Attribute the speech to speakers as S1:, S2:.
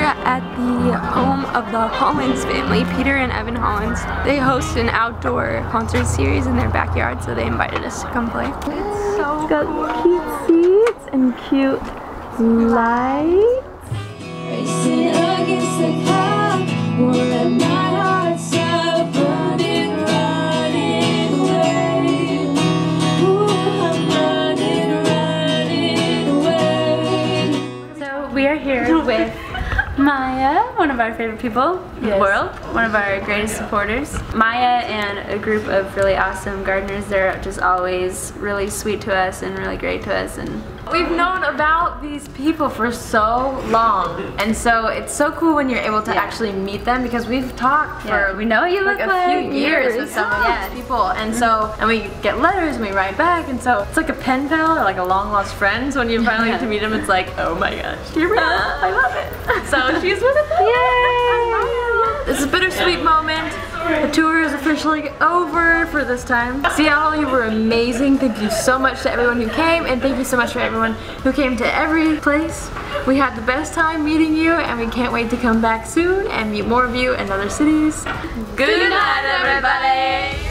S1: We're here at the home of the Hollens family, Peter and Evynne Hollens. They host an outdoor concert series in their backyard, so they invited us to come play. It's so
S2: Got
S1: cool.
S2: cute seats and cute lights.
S3: Racing against the clock, won't let my heart stop running, running away. Ooh, I'm running, running away.
S4: So we are here with Maya, one of our favorite people in the world, one of our greatest supporters. Maya and a group of really awesome gardeners. They're just always really sweet to us and really great to us. And
S5: We've known about these people for so long, and so it's so cool when you're able to
S4: Yeah.
S5: actually meet them because we've talked
S4: yeah,
S5: for
S4: we know you
S5: like
S4: look
S5: a
S4: like.
S5: few years with some of
S4: Yeah.
S5: these people, and so and we get letters and we write back, and so it's like a pen pal or like a long lost friend. So when you finally get to meet them, it's like, oh my gosh, here we are, I love it. So she's with us. Yay! Is a bittersweet moment. The tour is officially over for this time. Seattle, you were amazing. Thank you so much to everyone who came, and thank you so much for everyone who came to every place. We had the best time meeting you, and we can't wait to come back soon and meet more of you in other cities. Good night, everybody!